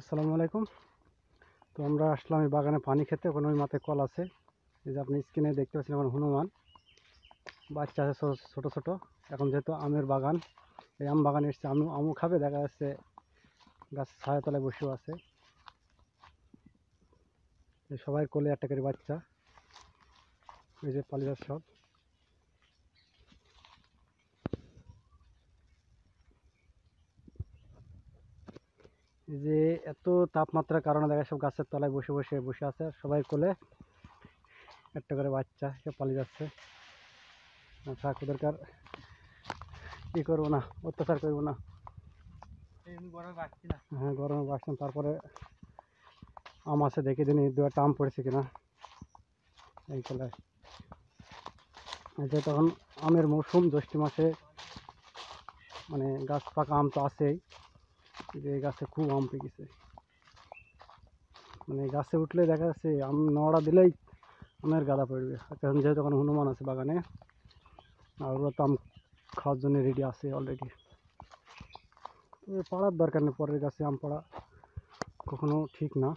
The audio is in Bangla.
আসসালামু আলাইকুম। তো আমরা আসলাম এই বাগানে পানি খেতে, ওখানে ওই মাথায় কল আছে। এই যে আপনি স্ক্রিনে দেখতে পাচ্ছেন এখন হনুমান। বাচ্চা আছে ছোটো ছোটো এখন যেহেতু আমের বাগান, এই আম বাগানে এসছে। আম আমও খাবে, দেখা যাচ্ছে গাছ ছায়া তলায় বসেও আছে। সবাই কোলে একটা করে বাচ্চা। এই যে পালিদার সব। যে এত তাপমাত্রার কারণে দেখা সব গাছের তলায় বসে বসে বসে আছে সবাই কোলে একটা করে বাচ্চা সে পালিয়ে যাচ্ছে। থাক ওদেরকার কি করব না অত্যাচার করব না। গরমে বাঁচছি না। হ্যাঁ গরমে বাসলাম তারপরে আম আছে দেখে দিন দু একটা আম পড়েছে কিনা। এই কোলায় যে তখন আমের মৌসুম জ্যৈষ্ঠ মাসে মানে গাছ পাকা আম তো আছেই। যে গাছে খুব আম পেকেছে। মানে গাছে উঠলে দেখা যাচ্ছে আম নড়া দিলেই আমের গাদা পড়বে। কারণ যেহেতু এখন হনুমান আছে বাগানে, আর ওরা তো আম খাওয়ার জন্য রেডি আছে অলরেডি পাড়ার দরকার নেই, পরের গাছে আম পাড়া কখনো ঠিক না।